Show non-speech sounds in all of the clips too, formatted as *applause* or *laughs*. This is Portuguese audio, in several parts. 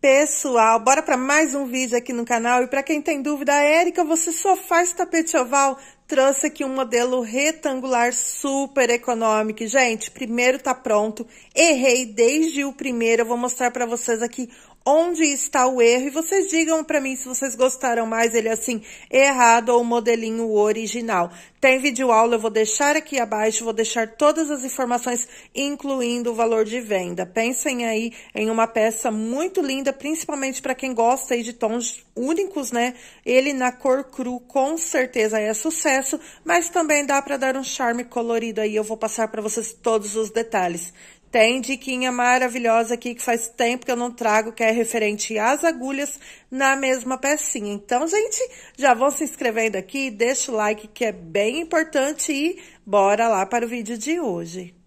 Pessoal, bora para mais um vídeo aqui no canal. E para quem tem dúvida, Érica, você só faz tapete oval? Trouxe aqui um modelo retangular super econômico. Gente, primeiro tá pronto. Errei desde o primeiro. Eu vou mostrar para vocês aqui onde está o erro e vocês digam para mim se vocês gostaram mais ele assim errado ou o modelinho original. Tem vídeo aula, eu vou deixar aqui abaixo, vou deixar todas as informações, incluindo o valor de venda. Pensem aí em uma peça muito linda, principalmente para quem gosta aí de tons únicos, né? Ele na cor cru, com certeza é sucesso, mas também dá para dar um charme colorido aí. Eu vou passar para vocês todos os detalhes. Tem diquinha maravilhosa aqui que faz tempo que eu não trago, que é referente às agulhas na mesma pecinha. Então, gente, já vão se inscrevendo aqui, deixa o like que é bem importante e bora lá para o vídeo de hoje.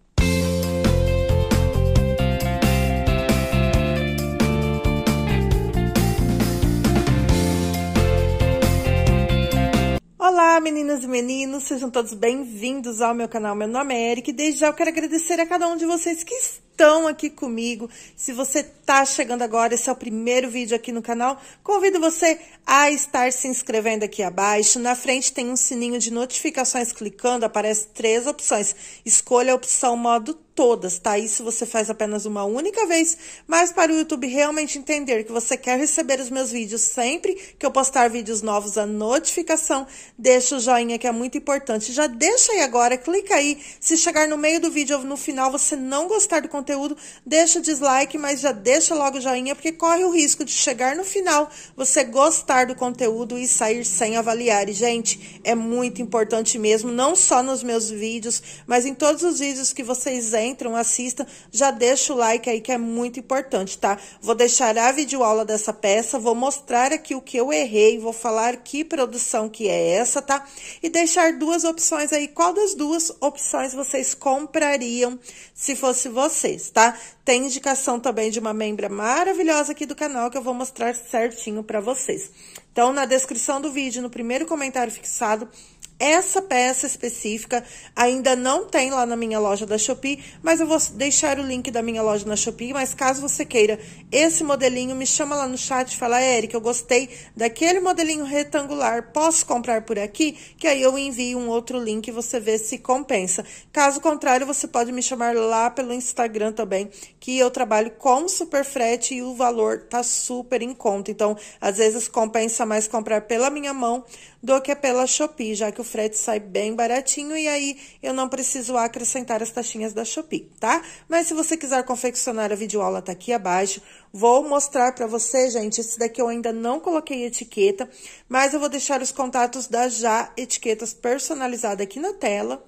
Olá, meninas e meninos, sejam todos bem-vindos ao meu canal. Meu nome é Eric e desde já eu quero agradecer a cada um de vocês que estão aqui comigo. Se você está chegando agora, esse é o primeiro vídeo aqui no canal, convido você a estar se inscrevendo aqui abaixo. Na frente tem um sininho de notificações, clicando, aparece três opções. Escolha a opção modo todas, tá? Isso você faz apenas uma única vez, mas para o YouTube realmente entender que você quer receber os meus vídeos sempre que eu postar vídeos novos, a notificação, deixa o joinha que é muito importante. Já deixa aí agora, clica aí. Se chegar no meio do vídeo ou no final você não gostar do conteúdo, deixa o dislike, mas já deixa logo o joinha, porque corre o risco de chegar no final, você gostar do conteúdo e sair sem avaliar. E, gente, é muito importante mesmo, não só nos meus vídeos, mas em todos os vídeos que vocês entram, assistam, já deixa o like aí que é muito importante, tá? Vou deixar a videoaula dessa peça, vou mostrar aqui o que eu errei, vou falar que produção que é essa, tá? E deixar duas opções aí, qual das duas opções vocês comprariam se fosse vocês, tá? Tem indicação também de uma membra maravilhosa aqui do canal que eu vou mostrar certinho para vocês. Então, na descrição do vídeo, no primeiro comentário fixado, essa peça específica ainda não tem lá na minha loja da Shopee, mas eu vou deixar o link da minha loja na Shopee. Mas caso você queira esse modelinho, me chama lá no chat e fala, Eric, eu gostei daquele modelinho retangular, posso comprar por aqui? Que aí eu envio um outro link e você vê se compensa. Caso contrário, você pode me chamar lá pelo Instagram também, que eu trabalho com super frete e o valor tá super em conta. Então, às vezes compensa mais comprar pela minha mão do que pela Shopee, já que o frete sai bem baratinho e aí eu não preciso acrescentar as taxinhas da Shopee, tá? Mas se você quiser confeccionar a videoaula, tá aqui abaixo. Vou mostrar para você, gente, esse daqui eu ainda não coloquei etiqueta, mas eu vou deixar os contatos da Já Etiquetas personalizada aqui na tela.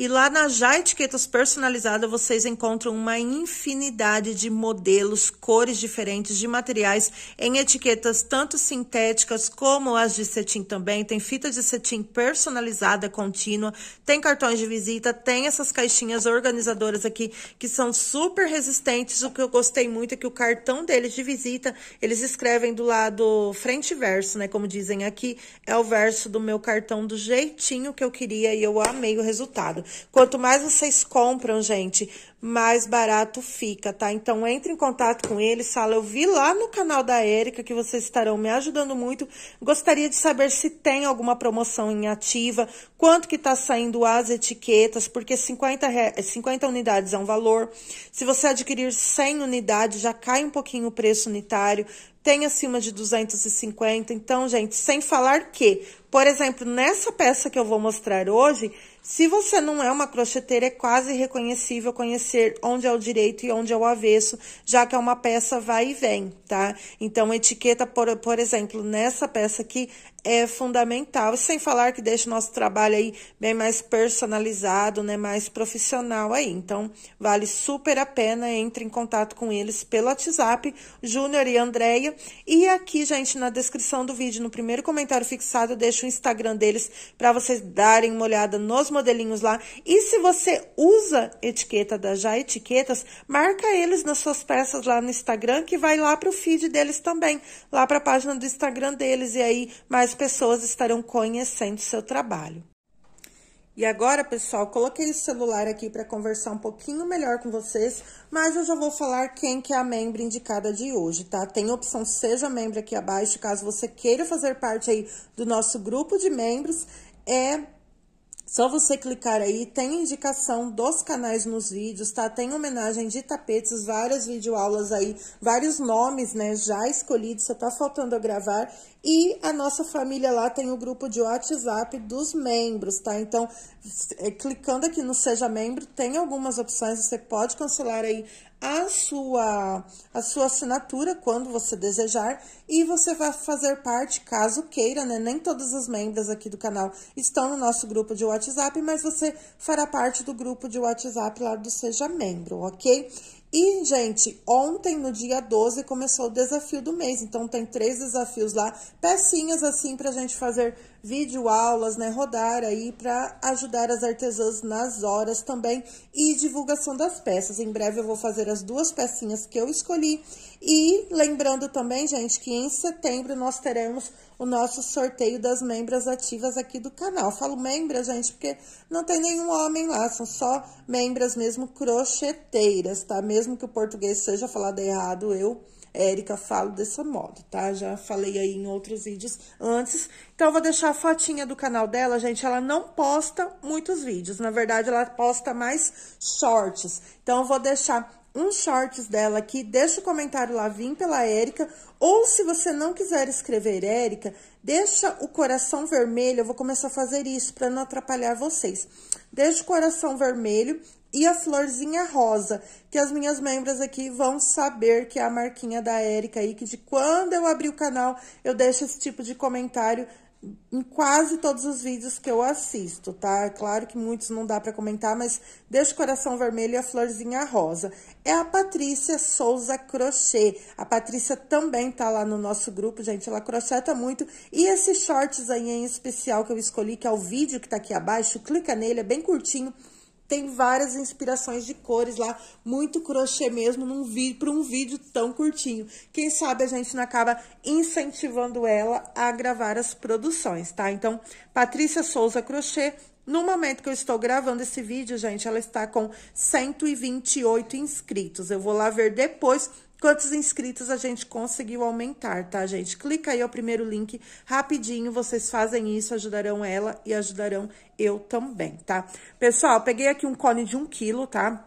E lá na Já Etiquetas Personalizadas vocês encontram uma infinidade de modelos, cores diferentes de materiais em etiquetas tanto sintéticas como as de cetim também. Tem fita de cetim personalizada contínua, tem cartões de visita, tem essas caixinhas organizadoras aqui que são super resistentes. O que eu gostei muito é que o cartão deles de visita, eles escrevem do lado frente e verso, né? Como dizem aqui, é o verso do meu cartão do jeitinho que eu queria e eu amei o resultado. Quanto mais vocês compram, gente, mais barato fica, tá? Então, entre em contato com eles, fala, eu vi lá no canal da Érica que vocês estarão me ajudando muito. Gostaria de saber se tem alguma promoção em ativa, quanto que tá saindo as etiquetas, porque 50, 50 unidades é um valor. Se você adquirir 100 unidades, já cai um pouquinho o preço unitário tem acima de 250. Então, gente, sem falar que, por exemplo, nessa peça que eu vou mostrar hoje, se você não é uma crocheteira, é quase reconhecível conhecer onde é o direito e onde é o avesso, já que é uma peça vai e vem, tá? Então, etiqueta, por, por exemplo, nessa peça aqui é fundamental. Sem falar que deixa o nosso trabalho aí bem mais personalizado, né? Mais profissional aí. Então, vale super a pena. Entre em contato com eles pelo WhatsApp, Júnior e Andréia. E aqui, gente, na descrição do vídeo, no primeiro comentário fixado, eu deixo o Instagram deles para vocês darem uma olhada nos modelinhos lá. E se você usa etiqueta da Já Etiquetas, marca eles nas suas peças lá no Instagram, que vai lá para o feed deles também, lá para a página do Instagram deles. E aí mais pessoas estarão conhecendo seu trabalho. E agora, pessoal, coloquei o celular aqui para conversar um pouquinho melhor com vocês, mas eu já vou falar quem que é a membro indicada de hoje, tá? Tem a opção Seja Membro aqui abaixo, caso você queira fazer parte aí do nosso grupo de membros. É só você clicar aí, tem indicação dos canais nos vídeos, tá? Tem homenagem de tapetes, várias videoaulas aí, vários nomes, né, já escolhidos, só tá faltando eu gravar. E a nossa família lá tem o grupo de WhatsApp dos membros, tá? Então, é, clicando aqui no Seja Membro, tem algumas opções, você pode cancelar aí a sua, a sua assinatura quando você desejar e você vai fazer parte, caso queira, né? Nem todos os membros aqui do canal estão no nosso grupo de WhatsApp, mas você fará parte do grupo de WhatsApp lá do Seja Membro, ok? E, gente, ontem, no dia 12, começou o desafio do mês. Então, tem três desafios lá, pecinhas assim pra gente fazer vídeo aulas, né? Rodar aí pra ajudar as artesãs nas horas também e divulgação das peças. Em breve eu vou fazer as duas pecinhas que eu escolhi. E lembrando também, gente, que em setembro nós teremos o nosso sorteio das membras ativas aqui do canal. Falo membras, gente, porque não tem nenhum homem lá, são só membras mesmo crocheteiras, tá? Mesmo que o português seja falado errado, eu, Érica, falo desse modo, tá? Já falei aí em outros vídeos antes. Então, eu vou deixar a fotinha do canal dela, gente. Ela não posta muitos vídeos, na verdade, ela posta mais shorts. Então, eu vou deixar uns shorts dela aqui, deixa o comentário lá, vim pela Érica, ou se você não quiser escrever Érica, deixa o coração vermelho, eu vou começar a fazer isso para não atrapalhar vocês. Deixa o coração vermelho e a florzinha rosa, que as minhas membros aqui vão saber que é a marquinha da Érica aí, que de quando eu abrir o canal, eu deixo esse tipo de comentário em quase todos os vídeos que eu assisto, tá? É claro que muitos não dá para comentar, mas deixa o coração vermelho e a florzinha rosa. É a Patrícia Souza Crochê. A Patrícia também tá lá no nosso grupo, gente, ela crocheta muito. E esses shorts aí em especial que eu escolhi, que é o vídeo que tá aqui abaixo, clica nele, é bem curtinho tem várias inspirações de cores lá, muito crochê mesmo, num vídeo, para um vídeo tão curtinho. Quem sabe a gente não acaba incentivando ela a gravar as produções, tá? Então, Patrícia Souza Crochê, no momento que eu estou gravando esse vídeo, gente, ela está com 128 inscritos. Eu vou lá ver depois quantos inscritos a gente conseguiu aumentar, tá, gente? Clica aí o primeiro link rapidinho, vocês fazem isso, ajudarão ela e ajudarão eu também, tá? Pessoal, peguei aqui um cone de um quilo, tá?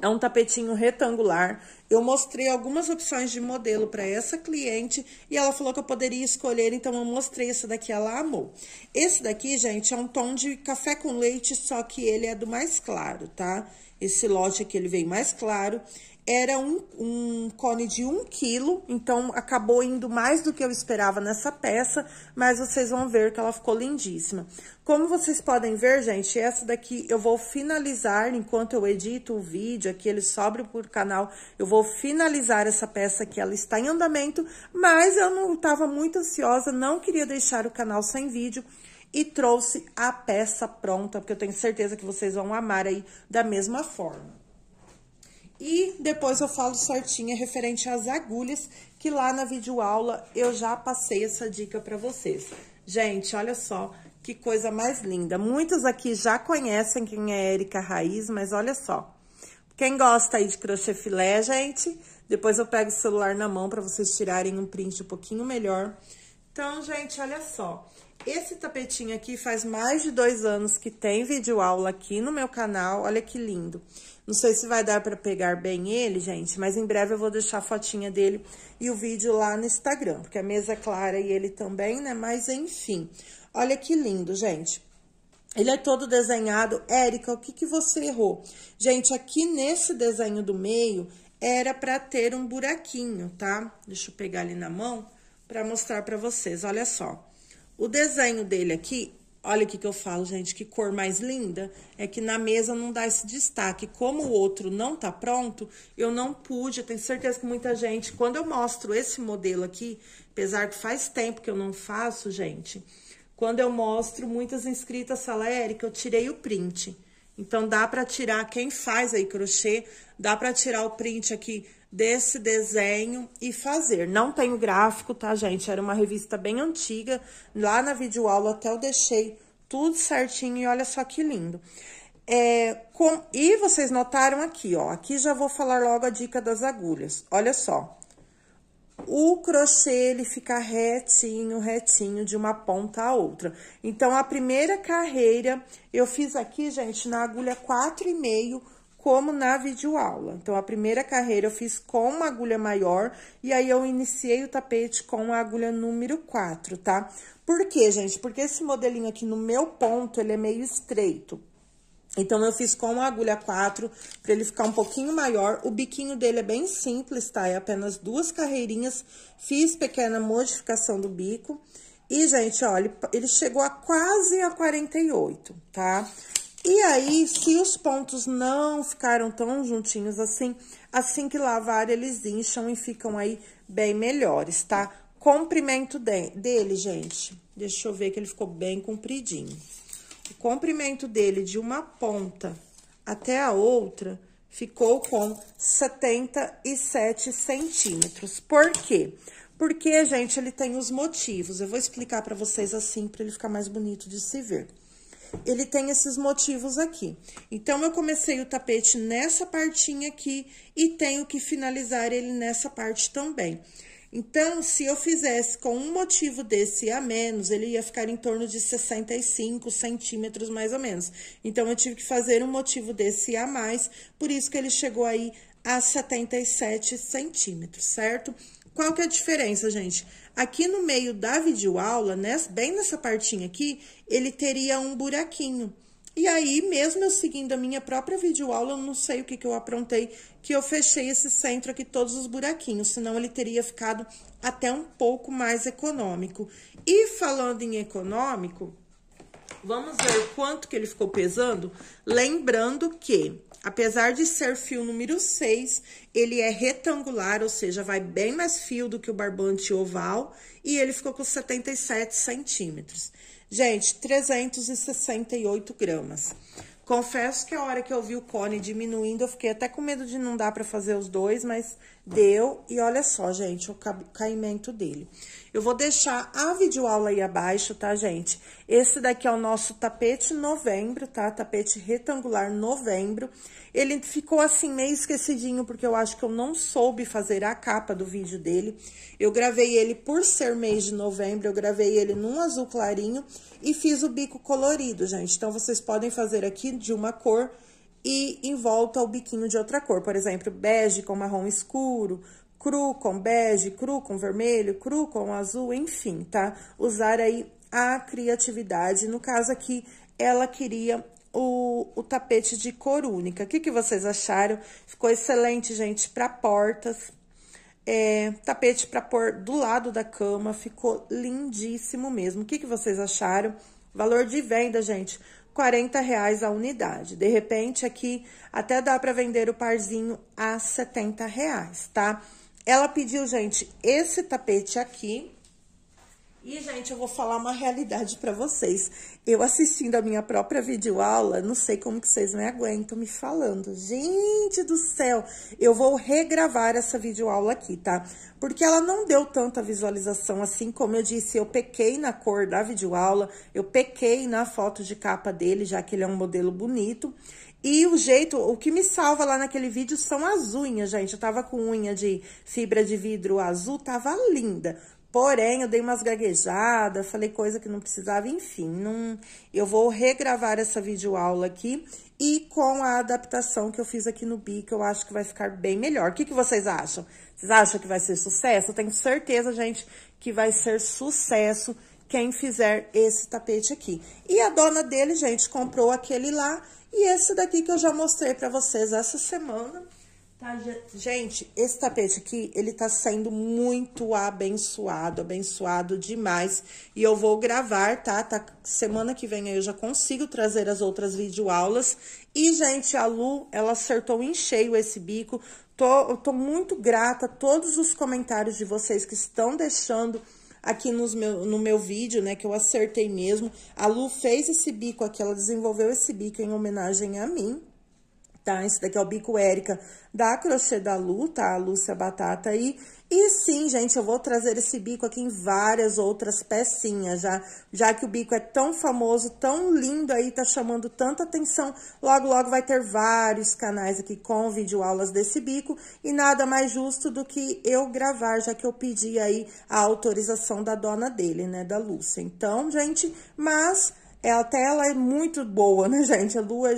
É um tapetinho retangular. Eu mostrei algumas opções de modelo para essa cliente e ela falou que eu poderia escolher, então eu mostrei esse daqui, ela amou. Esse daqui, gente, é um tom de café com leite, só que ele é do mais claro, tá? Esse lote aqui, ele vem mais claro era um, um cone de um quilo, então acabou indo mais do que eu esperava nessa peça, mas vocês vão ver que ela ficou lindíssima. Como vocês podem ver, gente, essa daqui eu vou finalizar, enquanto eu edito o vídeo, aqui ele sobra por canal, eu vou finalizar essa peça aqui, ela está em andamento, mas eu não estava muito ansiosa, não queria deixar o canal sem vídeo, e trouxe a peça pronta, porque eu tenho certeza que vocês vão amar aí da mesma forma. E depois eu falo certinho referente às agulhas, que lá na videoaula eu já passei essa dica para vocês. Gente, olha só que coisa mais linda. Muitos aqui já conhecem quem é Erika Raiz, mas olha só. Quem gosta aí de crochê filé, gente, depois eu pego o celular na mão para vocês tirarem um print um pouquinho melhor. Então, gente, olha só. Esse tapetinho aqui faz mais de dois anos que tem vídeo aula aqui no meu canal. Olha que lindo. Não sei se vai dar para pegar bem ele, gente, mas em breve eu vou deixar a fotinha dele e o vídeo lá no Instagram, porque a mesa é clara e ele também, né? Mas enfim, olha que lindo, gente. Ele é todo desenhado. Érica, o que, que você errou? Gente, aqui nesse desenho do meio, era para ter um buraquinho, tá? Deixa eu pegar ali na mão para mostrar para vocês, olha só. O desenho dele aqui Olha o que, eu falo, gente, que cor mais linda. É que na mesa não dá esse destaque. Como o outro não tá pronto, eu não pude. Eu tenho certeza que muita gente, quando eu mostro esse modelo aqui, apesar que faz tempo que eu não faço, gente, quando eu mostro, muitas inscritas falam, Érica, eu tirei o print. Então, dá pra tirar, quem faz aí crochê, dá pra tirar o print aqui desse desenho e fazer. Não tenho gráfico, tá, gente? Era uma revista bem antiga. Lá na videoaula até eu deixei tudo certinho e olha só que lindo. É, com, e vocês notaram aqui, ó, aqui já vou falar logo a dica das agulhas. Olha só, o crochê ele fica retinho, retinho de uma ponta a outra. Então, a primeira carreira eu fiz aqui, gente, na agulha quatro e meio, como na videoaula. Então, a primeira carreira eu fiz com uma agulha maior e aí eu iniciei o tapete com a agulha número 4, tá? Por quê, gente? Porque esse modelinho aqui no meu ponto, ele é meio estreito. Então, eu fiz com a agulha 4, para ele ficar um pouquinho maior. O biquinho dele é bem simples, tá? É apenas duas carreirinhas. Fiz pequena modificação do bico. E, gente, olha, ele chegou a quase a 48, tá? E aí, se os pontos não ficaram tão juntinhos assim, assim que lavar, eles incham e ficam aí bem melhores, tá? Comprimento de, dele, gente, deixa eu ver que ele ficou bem compridinho. O comprimento dele de uma ponta até a outra ficou com 77 centímetros. Por quê? Porque, gente, ele tem os motivos. Eu vou explicar para vocês assim, para ele ficar mais bonito de se ver. Ele tem esses motivos aqui. Então, eu comecei o tapete nessa partinha aqui e tenho que finalizar ele nessa parte também. Então, se eu fizesse com um motivo desse a menos, ele ia ficar em torno de 65 centímetros, mais ou menos. Então, eu tive que fazer um motivo desse a mais, por isso que ele chegou aí a 77 centímetros, certo? Qual que é a diferença, gente? Aqui no meio da videoaula, nessa, bem nessa partinha aqui, ele teria um buraquinho. E aí, mesmo eu seguindo a minha própria videoaula, eu não sei o que, que eu aprontei, que eu fechei esse centro aqui, todos os buraquinhos, senão ele teria ficado até um pouco mais econômico. E falando em econômico, vamos ver quanto que ele ficou pesando, lembrando que Apesar de ser fio número 6, ele é retangular, ou seja, vai bem mais fio do que o barbante oval, e ele ficou com 77 centímetros. Gente, 368 gramas. Confesso que a hora que eu vi o cone diminuindo, eu fiquei até com medo de não dar para fazer os dois, mas deu. E olha só, gente, o caimento dele. Eu vou deixar a videoaula aí abaixo, tá, gente? Esse daqui é o nosso tapete novembro, tá? Tapete retangular novembro. Ele ficou assim meio esquecidinho, porque eu acho que eu não soube fazer a capa do vídeo dele. Eu gravei ele por ser mês de novembro, eu gravei ele num azul clarinho e fiz o bico colorido, gente. Então, vocês podem fazer aqui de uma cor e em volta o biquinho de outra cor. Por exemplo, bege com marrom escuro, cru com bege, cru com vermelho, cru com azul, enfim, tá? Usar aí a criatividade. No caso aqui, ela queria o, o tapete de cor única. O que, que vocês acharam? Ficou excelente, gente, para portas. É, tapete para pôr do lado da cama, ficou lindíssimo mesmo. O que, que vocês acharam? Valor de venda, gente, 40 reais a unidade. De repente, aqui até dá para vender o parzinho a 70 reais, tá? Ela pediu, gente, esse tapete aqui, e, gente, eu vou falar uma realidade para vocês. Eu assistindo a minha própria videoaula, não sei como que vocês me aguentam me falando. Gente do céu, eu vou regravar essa videoaula aqui, tá? Porque ela não deu tanta visualização assim, como eu disse, eu pequei na cor da videoaula, eu pequei na foto de capa dele, já que ele é um modelo bonito. E o jeito, o que me salva lá naquele vídeo são as unhas, gente. Eu tava com unha de fibra de vidro azul, tava linda. Porém, eu dei umas gaguejadas, falei coisa que não precisava, enfim. Não, eu vou regravar essa videoaula aqui e com a adaptação que eu fiz aqui no bico, eu acho que vai ficar bem melhor. O que, que vocês acham? Vocês acham que vai ser sucesso? Eu tenho certeza, gente, que vai ser sucesso quem fizer esse tapete aqui. E a dona dele, gente, comprou aquele lá e esse daqui que eu já mostrei pra vocês essa semana Tá, gente, esse tapete aqui, ele tá sendo muito abençoado, abençoado demais. E eu vou gravar, tá? tá? Semana que vem eu já consigo trazer as outras videoaulas. E, gente, a Lu, ela acertou em cheio esse bico. Tô, eu tô muito grata a todos os comentários de vocês que estão deixando aqui nos meu, no meu vídeo, né, que eu acertei mesmo. A Lu fez esse bico aqui, ela desenvolveu esse bico em homenagem a mim, tá? Esse daqui é o bico Érica da Crochê da Lu, tá? A Lúcia Batata aí. E sim, gente, eu vou trazer esse bico aqui em várias outras pecinhas, já, já que o bico é tão famoso, tão lindo aí, tá chamando tanta atenção. Logo, logo vai ter vários canais aqui com videoaulas desse bico. E nada mais justo do que eu gravar, já que eu pedi aí a autorização da dona dele, né, da Lúcia. Então, gente, mas é, até ela é muito boa, né, *laughs* gente? A Lu é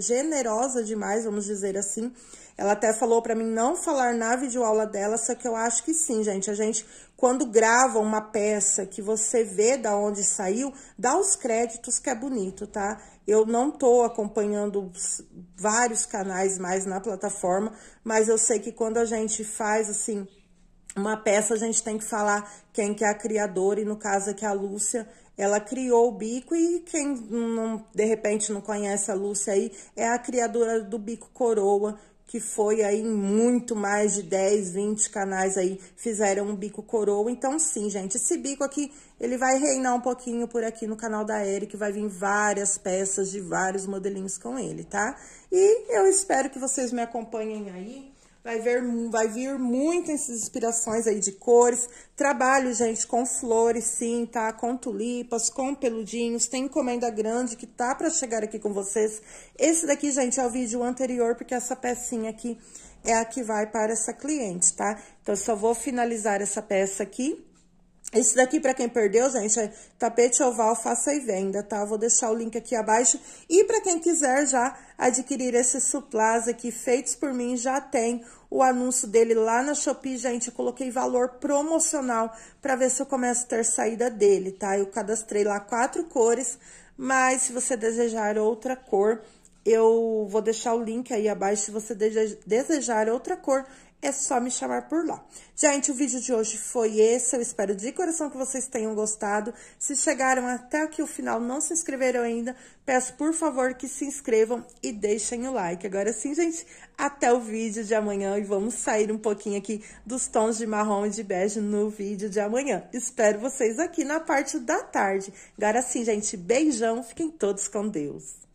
generosa demais, vamos dizer assim. Ela até falou para mim não falar na videoaula dela, só que eu acho que sim, gente. A gente, quando grava uma peça que você vê da onde saiu, dá os créditos que é bonito, tá? Eu não tô acompanhando vários canais mais na plataforma, mas eu sei que quando a gente faz, assim, uma peça, a gente tem que falar quem que é a criadora, e no caso aqui a Lúcia, ela criou o bico e quem não, de repente não conhece a Lúcia aí, é a criadora do bico coroa, que foi aí muito mais de 10, 20 canais aí fizeram um bico coroa. Então, sim, gente, esse bico aqui, ele vai reinar um pouquinho por aqui no canal da Eric, vai vir várias peças de vários modelinhos com ele, tá? E eu espero que vocês me acompanhem aí Vai, ver, vai vir muitas inspirações aí de cores. Trabalho, gente, com flores, sim, tá? Com tulipas, com peludinhos. Tem encomenda grande que tá pra chegar aqui com vocês. Esse daqui, gente, é o vídeo anterior, porque essa pecinha aqui é a que vai para essa cliente, tá? Então, eu só vou finalizar essa peça aqui esse daqui, para quem perdeu, gente, é tapete oval, faça e venda, tá? Vou deixar o link aqui abaixo. E para quem quiser já adquirir esses suplás aqui feitos por mim, já tem o anúncio dele lá na Shopee, gente. Eu coloquei valor promocional para ver se eu começo a ter saída dele, tá? Eu cadastrei lá quatro cores, mas se você desejar outra cor, eu vou deixar o link aí abaixo. Se você desejar outra cor, é só me chamar por lá. Gente, o vídeo de hoje foi esse. Eu espero de coração que vocês tenham gostado. Se chegaram até aqui o final, não se inscreveram ainda, peço por favor que se inscrevam e deixem o like. Agora sim, gente, até o vídeo de amanhã e vamos sair um pouquinho aqui dos tons de marrom e de bege no vídeo de amanhã. Espero vocês aqui na parte da tarde. Agora sim, gente, beijão, fiquem todos com Deus.